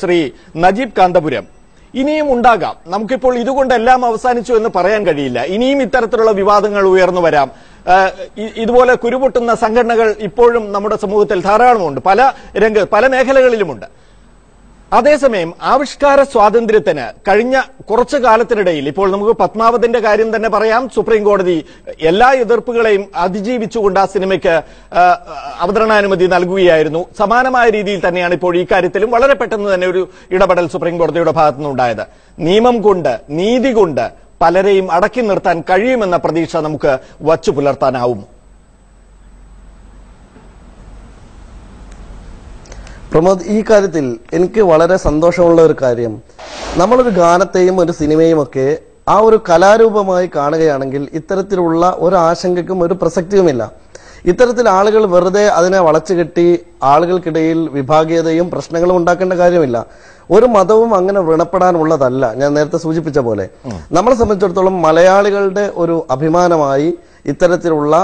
ശ്രീ നജീബ് കാന്തപുരം. ഇനിയും ഉണ്ടാകാം. നമുക്കിപ്പോൾ ഇതുകൊണ്ടെല്ലാം അവസാനിച്ചു എന്ന് പറയാൻ കഴിയില്ല. ഇനിയും ഇത്തരത്തിലുള്ള വിവാദങ്ങൾ ഉയർന്നു വരാം. ഇതുപോലെ കുരുപൊട്ടുന്ന സംഘടനകൾ ഇപ്പോഴും നമ്മുടെ സമൂഹത്തിൽ ധാരാളമുണ്ട്. പല രംഗ പല മേഖലകളിലുമുണ്ട്. അതേസമയം ആവിഷ്കാര സ്വാതന്ത്ര്യത്തിന് കഴിഞ്ഞ കുറച്ചു കാലത്തിനിടയിൽ ഇപ്പോൾ നമുക്ക് പത്മാവതിന്റെ കാര്യം തന്നെ പറയാം. സുപ്രീം കോടതി എല്ലാ എതിർപ്പുകളെയും അതിജീവിച്ചുകൊണ്ട് ആ സിനിമയ്ക്ക് അവതരണാനുമതി നൽകുകയായിരുന്നു. സമാനമായ രീതിയിൽ തന്നെയാണ് ഇപ്പോൾ ഈ കാര്യത്തിലും വളരെ പെട്ടെന്ന് തന്നെ ഒരു ഇടപെടൽ സുപ്രീം കോടതിയുടെ ഭാഗത്തു നിന്നുണ്ടായത്. നിയമം കൊണ്ട് നീതി കൊണ്ട് പലരെയും അടക്കി നിർത്താൻ കഴിയുമെന്ന പ്രതീക്ഷ നമുക്ക് വച്ചു പുലർത്താനാവും പ്രമോദ് ഈ കാര്യത്തിൽ എനിക്ക് വളരെ സന്തോഷമുള്ള ഒരു കാര്യം. നമ്മളൊരു ഗാനത്തെയും ഒരു സിനിമയും ഒക്കെ ആ ഒരു കലാരൂപമായി കാണുകയാണെങ്കിൽ ഇത്തരത്തിലുള്ള ഒരു ആശങ്കക്കും ഒരു പ്രസക്തിയുമില്ല. ഇത്തരത്തിൽ ആളുകൾ വെറുതെ അതിനെ വളച്ചുകെട്ടി ആളുകൾക്കിടയിൽ വിഭാഗീയതയും പ്രശ്നങ്ങളും ഉണ്ടാക്കേണ്ട കാര്യമില്ല. ഒരു മതവും അങ്ങനെ വ്രണപ്പെടാനുള്ളതല്ല. ഞാൻ നേരത്തെ സൂചിപ്പിച്ച പോലെ. നമ്മളെ സംബന്ധിച്ചിടത്തോളം മലയാളികളുടെ ഒരു അഭിമാനമായി ഇത്തരത്തിലുള്ള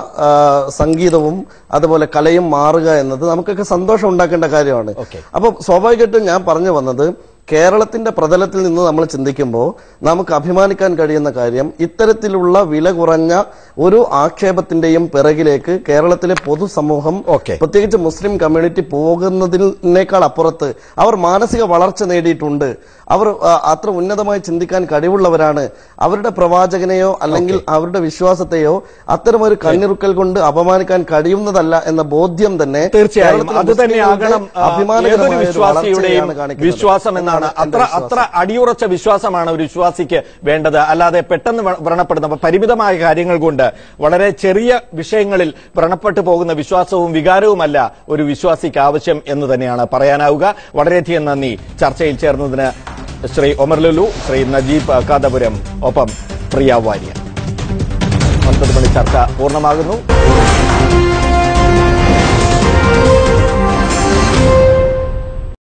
സംഗീതവും അതുപോലെ കലയും മാറുക എന്നത് നമുക്കൊക്കെ സന്തോഷം ഉണ്ടാക്കേണ്ട കാര്യമാണ്. അപ്പൊ സ്വാഭാവികമായിട്ടും ഞാൻ പറഞ്ഞു വന്നത് കേരളത്തിന്റെ പ്രതലത്തിൽ നിന്ന് നമ്മൾ ചിന്തിക്കുമ്പോൾ നമുക്ക് അഭിമാനിക്കാൻ കഴിയുന്ന കാര്യം ഇത്തരത്തിലുള്ള വില കുറഞ്ഞ ഒരു ആക്ഷേപത്തിന്റെയും പിറകിലേക്ക് കേരളത്തിലെ പൊതുസമൂഹം. പ്രത്യേകിച്ച് മുസ്ലിം കമ്മ്യൂണിറ്റി പോകുന്നതിനേക്കാൾ അപ്പുറത്ത് അവർ മാനസിക വളർച്ച നേടിയിട്ടുണ്ട്. അവർ അത്ര ഉന്നതമായി ചിന്തിക്കാൻ കഴിവുള്ളവരാണ്. അവരുടെ പ്രവാചകനെയോ അല്ലെങ്കിൽ അവരുടെ വിശ്വാസത്തെയോ അത്തരമൊരു കണ്ണിറുക്കൽ കൊണ്ട് അപമാനിക്കാൻ കഴിയുന്നതല്ല എന്ന ബോധ്യം തന്നെ തീർച്ചയായും. അത് തന്നെയാകണം അഭിമാനകരമായ വിശ്വാസം ഒരു എന്നാണ് അത്ര അത്ര അടിയുറച്ച വിശ്വാസമാണ് ഒരു വിശ്വാസിക്ക് വേണ്ടത്. അല്ലാതെ പെട്ടെന്ന് വ്ര- വ്രണപ്പെടുന്ന പരിമിതമായ കാര്യങ്ങൾ കൊണ്ട് വളരെ ചെറിയ വിഷയങ്ങളിൽ വ്രണപ്പെട്ടു പോകുന്ന വിശ്വാസവും വികാരവുമല്ല ഒരു വിശ്വാസിക്ക് ആവശ്യം എന്ന് തന്നെയാണ് പറയാനാവുക. വളരെയധികം നന്ദി. ചർച്ചയിൽ ചേർന്നതിന് ശ്രീ ഒമർ ലുലു ശ്രീ നജീബ് കാന്തപുരം ഒപ്പം പ്രിയ വാര്യ ഒൻപത് മണി ചർച്ച പൂർണമാകുന്നു.